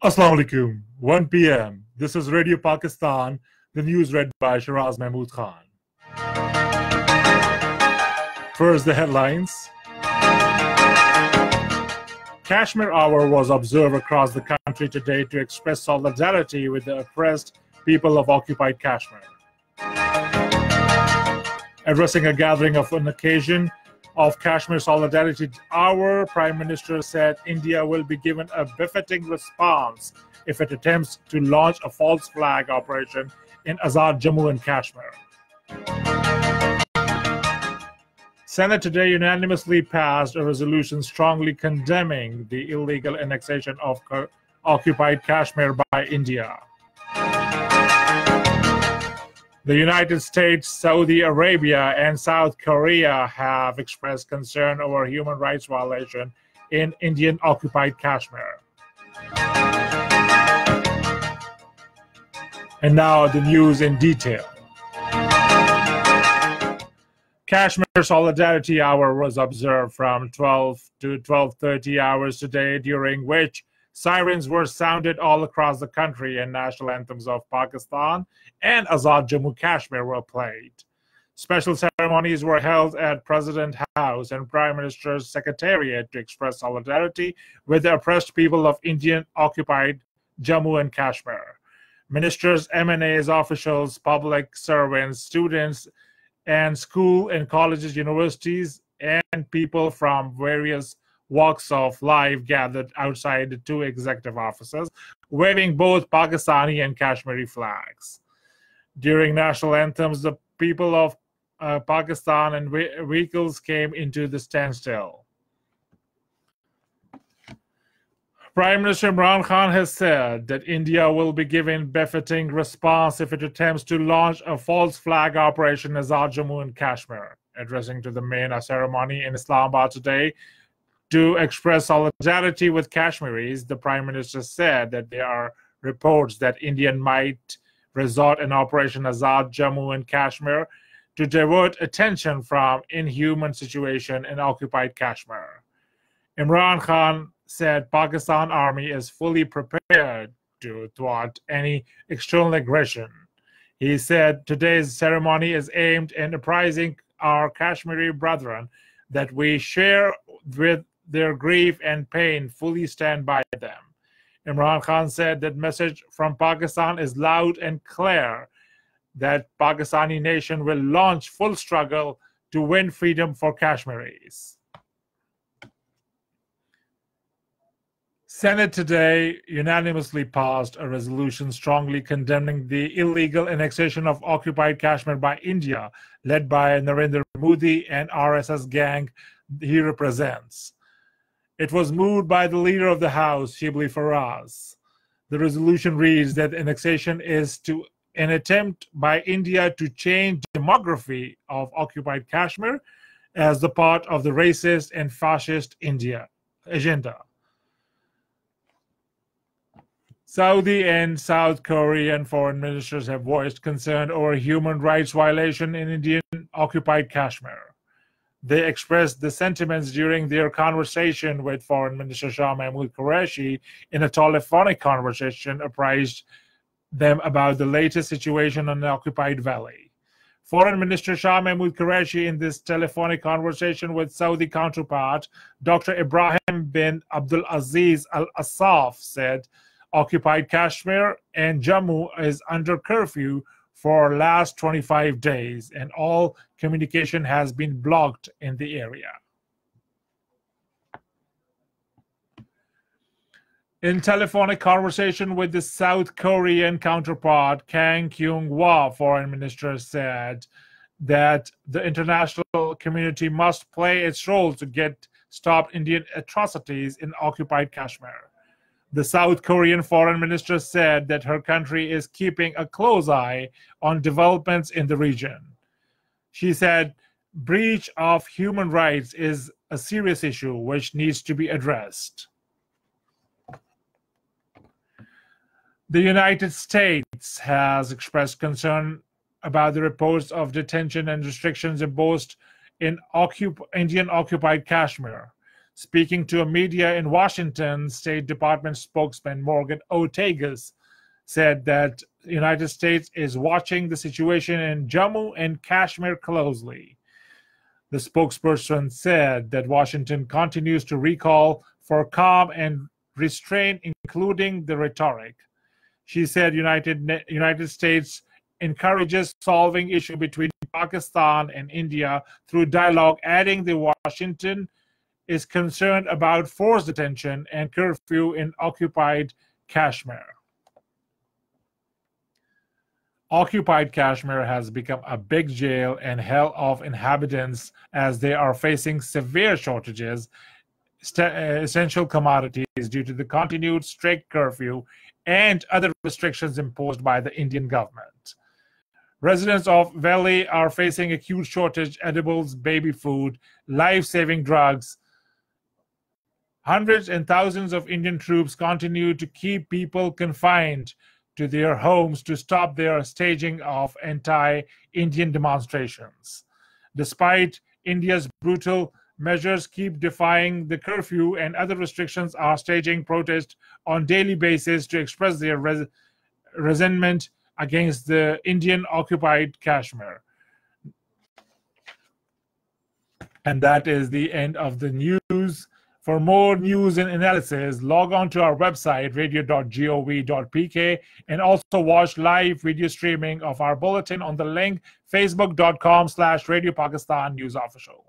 Assalamu alaikum. 1 p.m. This is Radio Pakistan. The news read by Shiraz Mahmood Khan. First, the headlines. Kashmir Hour was observed across the country today to express solidarity with the oppressed people of occupied Kashmir. Addressing a gathering of an occasion of Kashmir Solidarity Hour, Prime Minister said India will be given a befitting response if it attempts to launch a false flag operation in Azad Jammu and Kashmir. Senate today unanimously passed a resolution strongly condemning the illegal annexation of occupied Kashmir by India. The United States, Saudi Arabia, and South Korea have expressed concern over human rights violation in Indian occupied Kashmir. And now the news in detail. Kashmir Solidarity Hour was observed from 12 to 12:30 hours today during which Sirens were sounded all across the country, and national anthems of Pakistan and Azad Jammu Kashmir were played. Special ceremonies were held at President House and Prime Minister's Secretariat to express solidarity with the oppressed people of Indian occupied Jammu and Kashmir. Ministers, MNAs, officials, public servants, students, and school and colleges, universities, and people from various walks of life gathered outside the two executive offices, waving both Pakistani and Kashmiri flags. During national anthems, the people of uh, Pakistan and vehicles came into the standstill. Prime Minister Imran Khan has said that India will be given befitting response if it attempts to launch a false flag operation in Azad Jammu and Kashmir. Addressing to the main ceremony in Islamabad today, to express solidarity with Kashmiris, the Prime Minister said that there are reports that India might resort in Operation Azad Jammu and Kashmir to divert attention from inhuman situation in occupied Kashmir. Imran Khan said Pakistan army is fully prepared to thwart any external aggression. He said today's ceremony is aimed in apprising our Kashmiri brethren that we share with their grief and pain fully stand by them. Imran Khan said that message from Pakistan is loud and clear that Pakistani nation will launch full struggle to win freedom for Kashmiris. Senate today unanimously passed a resolution strongly condemning the illegal annexation of occupied Kashmir by India, led by Narendra Modi and RSS gang he represents. It was moved by the leader of the House, Shibli Faraz. The resolution reads that annexation is to an attempt by India to change demography of occupied Kashmir as the part of the racist and fascist India agenda. Saudi and South Korean foreign ministers have voiced concern over human rights violation in Indian occupied Kashmir. They expressed the sentiments during their conversation with Foreign Minister Shah Mahmood Qureshi in a telephonic conversation, apprised them about the latest situation on the occupied valley. Foreign Minister Shah Mahmood Qureshi, in this telephonic conversation with Saudi counterpart Dr. Ibrahim bin Abdul Aziz Al Asaf, said occupied Kashmir and Jammu is under curfew for last 25 days and all communication has been blocked in the area. In telephonic conversation with the South Korean counterpart, Kang Kyung Hwa, foreign minister, said that the international community must play its role to get stop Indian atrocities in occupied Kashmir. The South Korean foreign minister said that her country is keeping a close eye on developments in the region. She said, breach of human rights is a serious issue which needs to be addressed. The United States has expressed concern about the reports of detention and restrictions imposed in Indian occupied Kashmir. Speaking to a media in Washington, State Department spokesman Morgan Ortagus said that the United States is watching the situation in Jammu and Kashmir closely. The spokesperson said that Washington continues to recall for calm and restraint, including the rhetoric. She said United United States encourages solving issue between Pakistan and India through dialogue, adding the Washington is concerned about forced detention and curfew in occupied Kashmir. Occupied Kashmir has become a big jail and hell of inhabitants as they are facing severe shortages uh, essential commodities due to the continued strict curfew and other restrictions imposed by the Indian government. Residents of Valley are facing acute shortage edibles, baby food, life-saving drugs, Hundreds and thousands of Indian troops continue to keep people confined to their homes to stop their staging of anti Indian demonstrations. Despite India's brutal measures, keep defying the curfew and other restrictions are staging protests on daily basis to express their res- resentment against the Indian occupied Kashmir. And that is the end of the news. For more news and analysis, log on to our website, radio.gov.pk, and also watch live video streaming of our bulletin on the link facebook.com slash Radio Pakistan News Official.